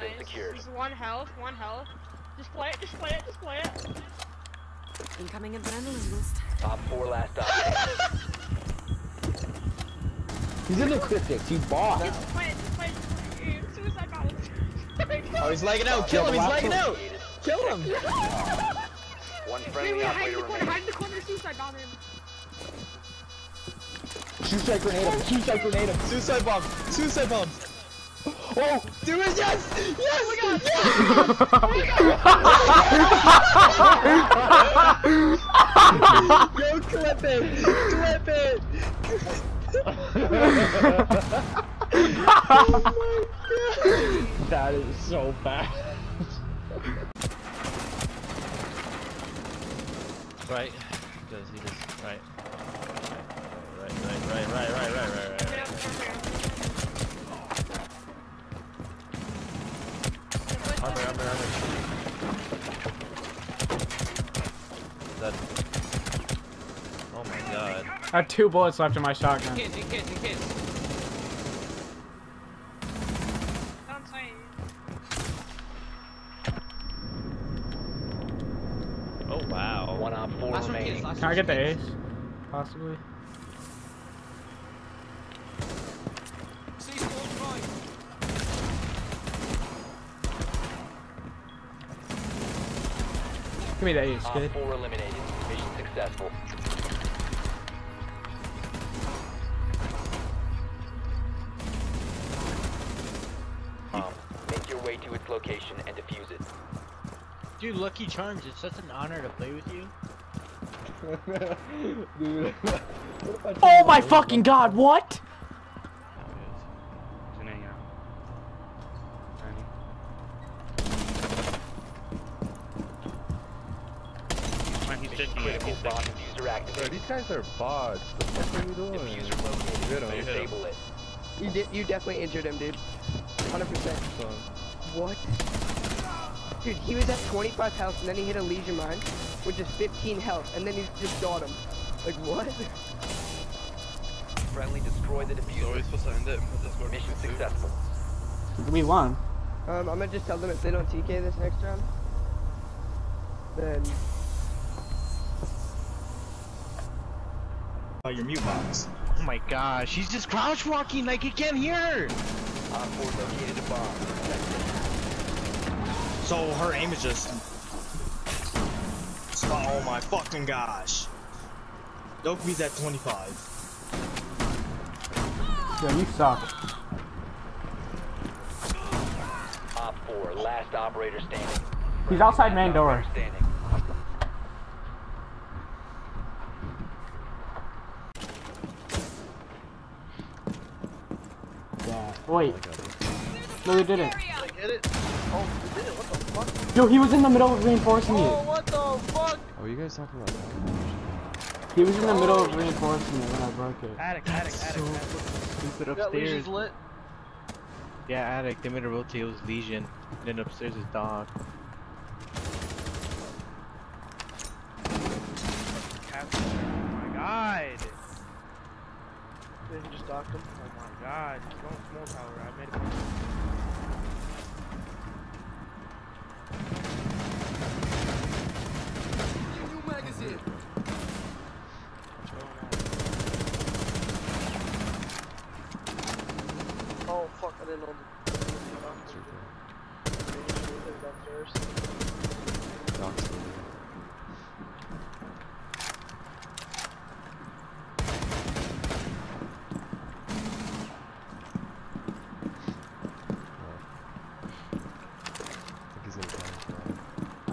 been Nice. secured. He's one health, one health. Just play it, just play it, just play it. Incoming adrenaline boost. Top four last stop. He's in the cryptics. He bought. Just play it, just play it, just play it. Suicide bomb. Oh, he's lagging out. Kill him. He's lagging out. Kill him. One friendly wait, hide in operator the corner, hide in the corner, suicide bomb him. Suicide grenade him. Suicide grenade him. Suicide bomb. Suicide bomb. Oh, Do it. Yes. Oh yes. Go clip it. Clip it. that is so bad. Right. Does he just right? Right, right, right, right, right, right, right, right. Get Armor, armor, armor. That. Oh my god. I have two bullets left in my shotgun. Kids, you kids, you kids. Don't say Oh wow. One op four remaining. Can I get the ace? Possibly. Give me the ace, Op kid. four eliminated. Mission successful. Um, make your way to its location and defuse it. Dude, Lucky Charms, it's such an honor to play with you. Dude. Oh my fucking god, what? Mission critical bomb defuser Bro, these guys are bots. The fuck are you doing? Defuser located. Get him. Disable it. You did. You definitely injured him, dude. Hundred percent. What? Dude, he was at 25 health, and then he hit a Legion Mine, which is 15 health, and then he just got him. Like what? Friendly destroy the defuser. supposed to end it. Mission successful. We won. Um, I'm gonna just tell them if they don't TK this next round, then Oh, your mute box. Oh my gosh, he's just crouch walking like he can't hear! Op four located a bomb. So her aim is just. Oh my fucking gosh. Dokumi's at 25. Yeah, you suck. Op four, last operator standing. He's outside Last main door. Standing. Wait. No, they didn't. Get it? Oh, you did it, what the fuck? Yo, he was in the middle of reinforcing Oh, you. what the fuck? Oh, you guys talking about that? He was in the middle of reinforcing it when I broke it. Attic, attic, attic, attic. Stupid That upstairs. lit. Yeah, attic. They made a rotate. It was Legion. And Then upstairs is dog. Captain. Oh my god. They just docked him. Oh my god. He's going small tower. I made it. Oh fuck, I didn't know the downstairs.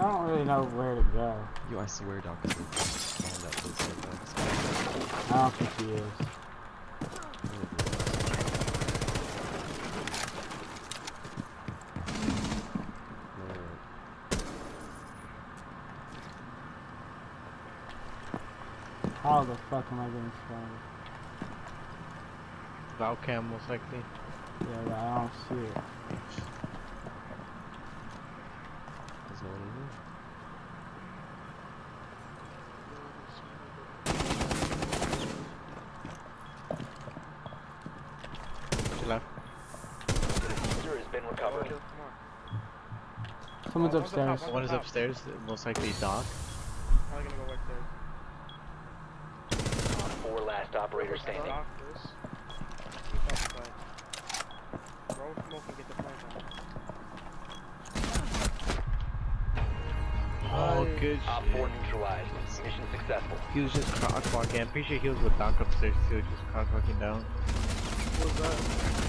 I don't really know where to go. Yo, I swear, dog, because they found that place I don't think he is. How the fuck am I getting started? Valcam most likely. Yeah, but I don't see it. There's no one in here. She left. The defuser has been recovered. Someone's one's up top, upstairs. one's One is upstairs, most likely Doc. Probably gonna go right there. Four last operator standing. Doc this. Keep up side. Roll smoke and get the flank on. Oh, good Op shit. 4 neutralized. Mission successful. He was just crosswalking. I'm pretty sure he was with Doc upstairs too, just crosswalking down. What was that?